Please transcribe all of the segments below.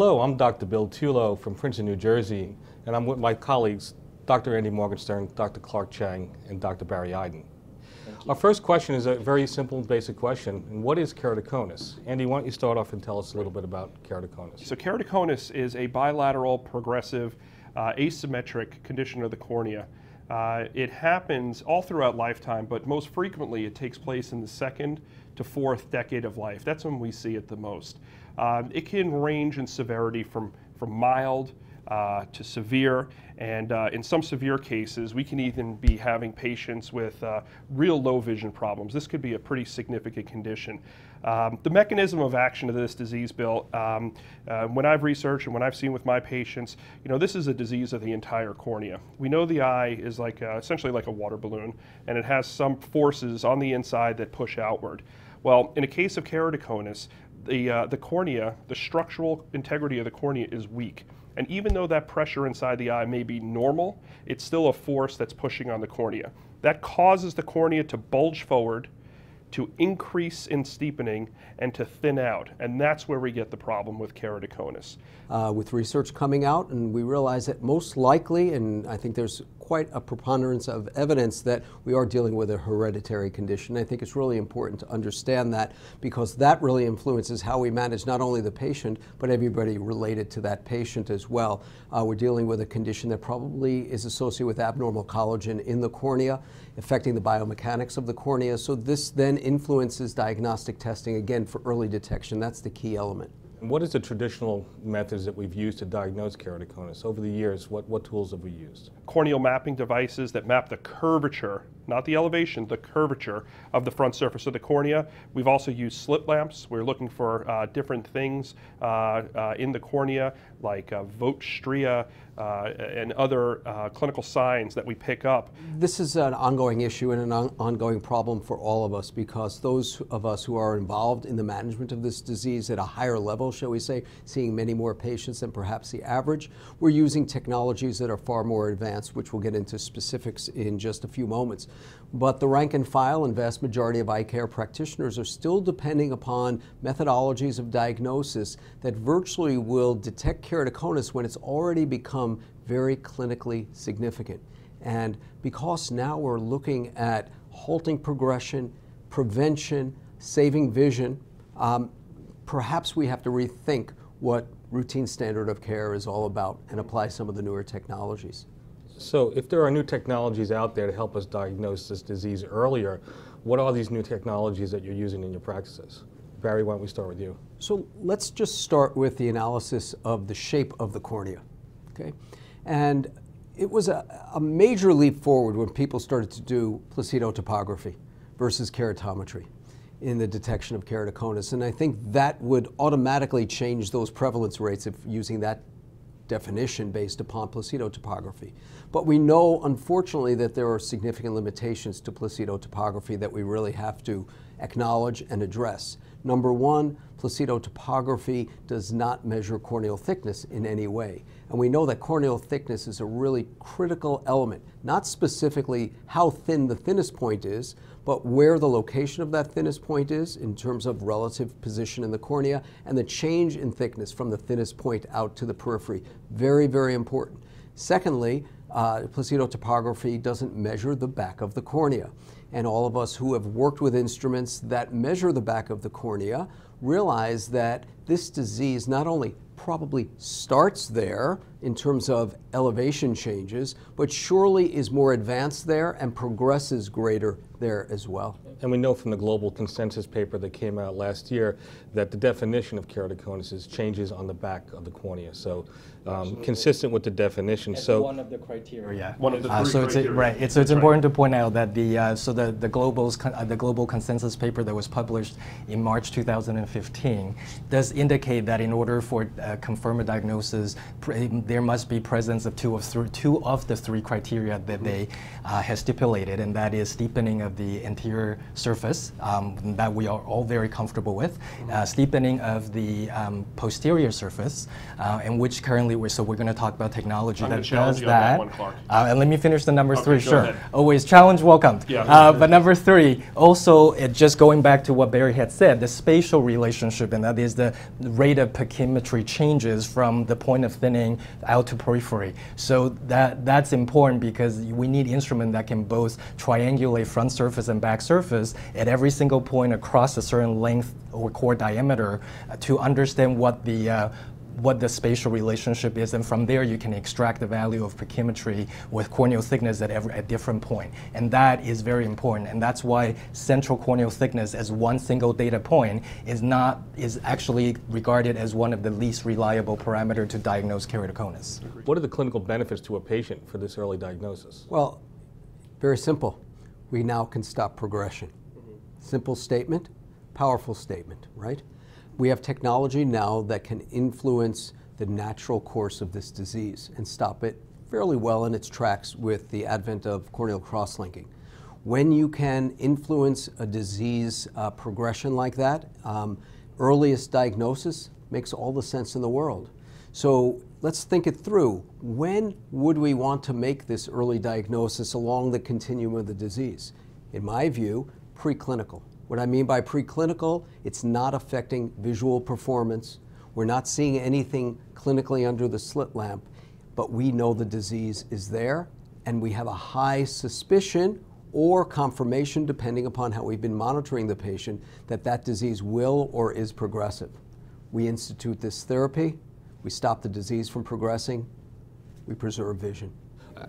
Hello, I'm Dr. Bill Tullo from Princeton, New Jersey, and I'm with my colleagues, Dr. Andy Morgenstern, Dr. Clark Chang, and Dr. Barry Eiden. Our first question is a very simple, basic question. And what is keratoconus? Andy, why don't you start off and tell us a little bit about keratoconus? So keratoconus is a bilateral, progressive, uh, asymmetric condition of the cornea. Uh, it happens all throughout lifetime, but most frequently it takes place in the second to fourth decade of life. That's when we see it the most. Um, it can range in severity from, from mild uh, to severe, and uh, in some severe cases, we can even be having patients with uh, real low vision problems. This could be a pretty significant condition. Um, the mechanism of action of this disease, Bill, um, uh, when I've researched and when I've seen with my patients, you know, this is a disease of the entire cornea. We know the eye is like a, essentially like a water balloon, and it has some forces on the inside that push outward. Well, in a case of keratoconus, the, uh, the cornea, the structural integrity of the cornea is weak. And even though that pressure inside the eye may be normal, it's still a force that's pushing on the cornea. That causes the cornea to bulge forward to increase in steepening and to thin out. And that's where we get the problem with keratoconus. Uh, with research coming out, and we realize that most likely, and I think there's quite a preponderance of evidence that we are dealing with a hereditary condition. I think it's really important to understand that because that really influences how we manage not only the patient, but everybody related to that patient as well. Uh, we're dealing with a condition that probably is associated with abnormal collagen in the cornea, affecting the biomechanics of the cornea. So this then influences diagnostic testing, again, for early detection. That's the key element. What is the traditional methods that we've used to diagnose keratoconus? Over the years, what, what tools have we used? Corneal mapping devices that map the curvature, not the elevation, the curvature of the front surface of the cornea. We've also used slit lamps. We're looking for uh, different things uh, uh, in the cornea, like uh, Vogt stria uh, and other uh, clinical signs that we pick up. This is an ongoing issue and an on ongoing problem for all of us because those of us who are involved in the management of this disease at a higher level shall we say, seeing many more patients than perhaps the average. We're using technologies that are far more advanced, which we'll get into specifics in just a few moments. But the rank and file and vast majority of eye care practitioners are still depending upon methodologies of diagnosis that virtually will detect keratoconus when it's already become very clinically significant. And because now we're looking at halting progression, prevention, saving vision, um, perhaps we have to rethink what routine standard of care is all about and apply some of the newer technologies. So if there are new technologies out there to help us diagnose this disease earlier, what are these new technologies that you're using in your practices? Barry, why don't we start with you? So let's just start with the analysis of the shape of the cornea, okay? And it was a, a major leap forward when people started to do Placido topography versus keratometry in the detection of keratoconus. And I think that would automatically change those prevalence rates if using that definition based upon Placido topography. But we know, unfortunately, that there are significant limitations to Placido topography that we really have to acknowledge and address. Number one, Placido topography does not measure corneal thickness in any way. And we know that corneal thickness is a really critical element, not specifically how thin the thinnest point is, but where the location of that thinnest point is in terms of relative position in the cornea and the change in thickness from the thinnest point out to the periphery. Very, very important. Secondly, uh, Placido topography doesn't measure the back of the cornea. And all of us who have worked with instruments that measure the back of the cornea realize that this disease not only probably starts there in terms of elevation changes, but surely is more advanced there and progresses greater there as well. And we know from the global consensus paper that came out last year that the definition of keratoconus is changes on the back of the cornea. So um, consistent with the definition. As so one of the criteria. One of the Uh, three so it's criteria. right. It's, so it's That's right. important to point out that the uh, so the the global's con- uh, the global consensus paper that was published in March 2015 does indicate that in order for uh, confirm a diagnosis, pr- there must be presence of two of three two of the three criteria that they uh, have stipulated, and that is steepening of of the anterior surface um, that we are all very comfortable with, uh, steepening of the um, posterior surface, uh, in which currently we're, so we're going to talk about technology I'm that does that that. one. Uh, and let me finish the number Okay, three, sure. ahead. Always challenge welcomed. Yeah. Uh, but number three, also it just going back to what Barry had said, the spatial relationship, and that is the rate of pachymetry changes from the point of thinning out to periphery. So that that's important because we need instrument that can both triangulate front surface and back surface at every single point across a certain length or core diameter to understand what the uh, what the spatial relationship is, and from there you can extract the value of pachymetry with corneal thickness at every at different point, and that is very important, and that's why central corneal thickness as one single data point is not is actually regarded as one of the least reliable parameter to diagnose keratoconus. What are the clinical benefits to a patient for this early diagnosis? Well, very simple. We now can stop progression. Simple statement, powerful statement, right? We have technology now that can influence the natural course of this disease and stop it fairly well in its tracks with the advent of corneal cross-linking. When you can influence a disease uh, progression like that, um, earliest diagnosis makes all the sense in the world. So let's think it through. When would we want to make this early diagnosis along the continuum of the disease? In my view, preclinical. What I mean by preclinical, it's not affecting visual performance. We're not seeing anything clinically under the slit lamp, but we know the disease is there, and we have a high suspicion or confirmation, depending upon how we've been monitoring the patient, that that disease will or is progressive. We institute this therapy, we stop the disease from progressing, we preserve vision.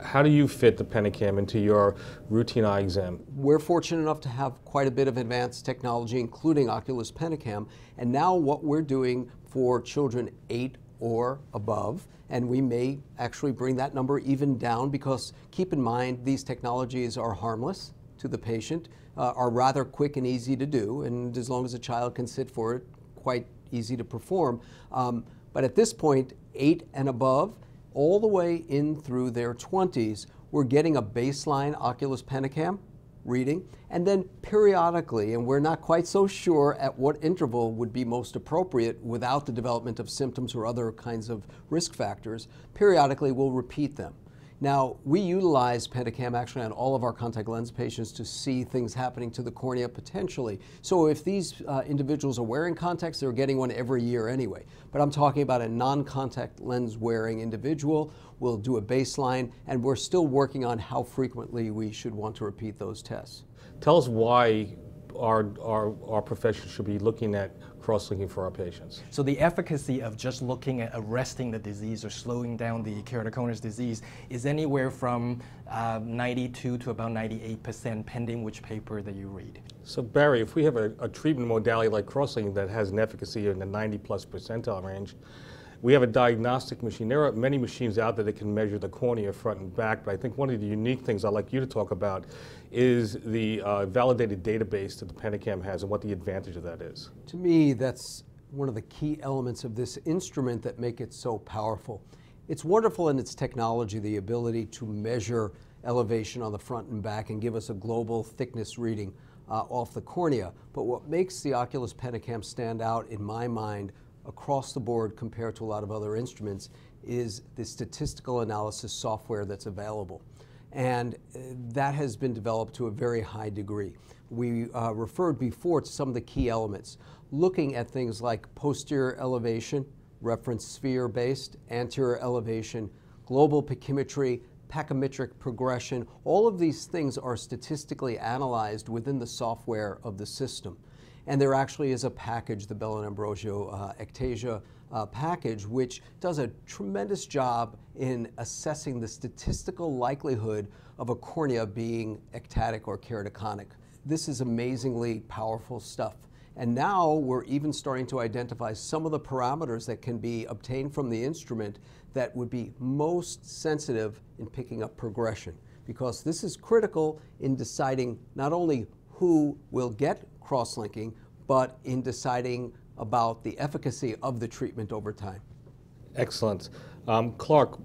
How do you fit the Pentacam into your routine eye exam? We're fortunate enough to have quite a bit of advanced technology, including Oculus Pentacam, and now what we're doing for children eight or above, and we may actually bring that number even down because keep in mind these technologies are harmless to the patient, uh, are rather quick and easy to do, and as long as a child can sit for it, quite easy to perform. Um, but at this point, eight and above, all the way in through their 20s, we're getting a baseline Oculus Pentacam reading, and then periodically, and we're not quite so sure at what interval would be most appropriate without the development of symptoms or other kinds of risk factors, periodically we'll repeat them. Now, we utilize Pentacam actually on all of our contact lens patients to see things happening to the cornea potentially. So if these uh, individuals are wearing contacts, they're getting one every year anyway. But I'm talking about a non-contact lens wearing individual. We'll do a baseline, and we're still working on how frequently we should want to repeat those tests. Tell us why our, our, our profession should be looking at cross-linking for our patients. So the efficacy of just looking at arresting the disease or slowing down the keratoconus disease is anywhere from uh, 92 to about 98%, pending which paper that you read. So Barry, if we have a, a treatment modality like cross-linking that has an efficacy in the 90 plus percentile range, we have a diagnostic machine. There are many machines out there that can measure the cornea front and back, but I think one of the unique things I'd like you to talk about is the uh, validated database that the Pentacam has and what the advantage of that is. To me, that's one of the key elements of this instrument that make it so powerful. It's wonderful in its technology, the ability to measure elevation on the front and back and give us a global thickness reading uh, off the cornea. But what makes the Oculus Pentacam stand out, in my mind, across the board compared to a lot of other instruments, is the statistical analysis software that's available. And uh, that has been developed to a very high degree. We uh, referred before to some of the key elements, looking at things like posterior elevation, reference sphere based, anterior elevation, global pachymetry, pachymetric progression. All of these things are statistically analyzed within the software of the system. And there actually is a package, the Bell and Ambrosio uh, Ectasia uh, package, which does a tremendous job in assessing the statistical likelihood of a cornea being ectatic or keratoconic. This is amazingly powerful stuff. And now we're even starting to identify some of the parameters that can be obtained from the instrument that would be most sensitive in picking up progression. Because this is critical in deciding not only who will get cross-linking, but in deciding about the efficacy of the treatment over time. Excellent. Um, Clark,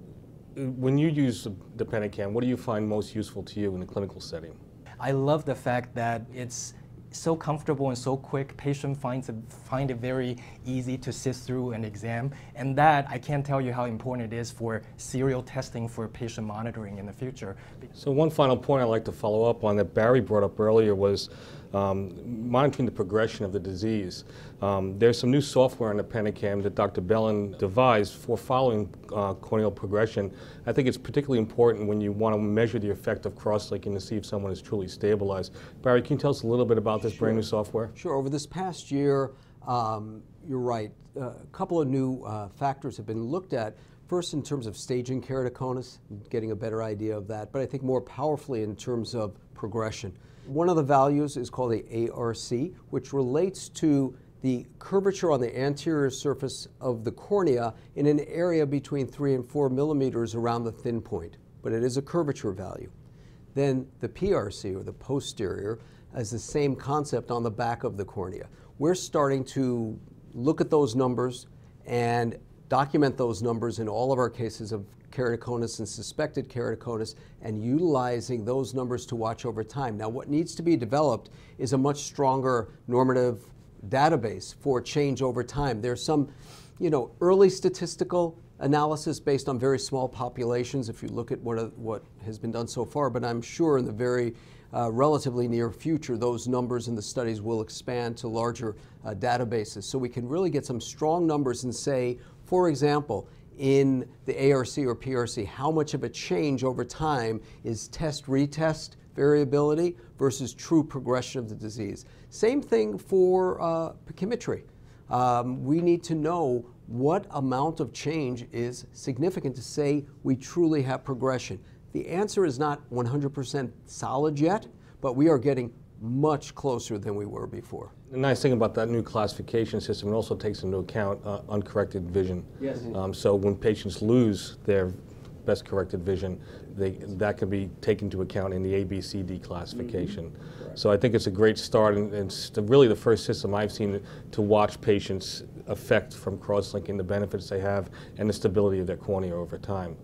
when you use the Pentacam, what do you find most useful to you in a clinical setting? I love the fact that it's so comfortable and so quick. Patient finds it, find it very easy to sit through an exam, and that I can't tell you how important it is for serial testing for patient monitoring in the future. So one final point I'd like to follow up on that Barry brought up earlier was um, monitoring the progression of the disease. Um, there's some new software in the Pentacam that Dr. Belin devised for following uh, corneal progression. I think it's particularly important when you want to measure the effect of cross-linking to see if someone is truly stabilized. Barry, can you tell us a little bit about this brand new software? Sure. Over this past year, um, you're right, a couple of new uh, factors have been looked at. First, in terms of staging keratoconus, getting a better idea of that, but I think more powerfully in terms of progression. One of the values is called the ARC, which relates to the curvature on the anterior surface of the cornea in an area between 3 and 4 millimeters around the thin point, but it is a curvature value. Then the PRC, or the posterior, is the same concept on the back of the cornea. We're starting to look at those numbers and document those numbers in all of our cases of keratoconus and suspected keratoconus and utilizing those numbers to watch over time. Now, what needs to be developed is a much stronger normative database for change over time. There's some, you know, early statistical analysis based on very small populations if you look at what, what has been done so far, but I'm sure in the very uh, relatively near future, those numbers and the studies will expand to larger uh, databases. So we can really get some strong numbers and say, for example, in the ARC or PRC, how much of a change over time is test retest variability versus true progression of the disease. Same thing for uh, pachymetry. Um, we need to know what amount of change is significant to say we truly have progression. The answer is not 100% solid yet, but we are getting much closer than we were before. The nice thing about that new classification system, it also takes into account uh, uncorrected vision. Yes. Um, so when patients lose their best corrected vision, they, that can be taken into account in the ABCD classification. Mm-hmm. So I think it's a great start, and it's the, really the first system I've seen to watch patients' effect from cross-linking, the benefits they have, and the stability of their cornea over time.